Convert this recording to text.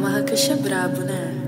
uma Marrakech é brabo, né?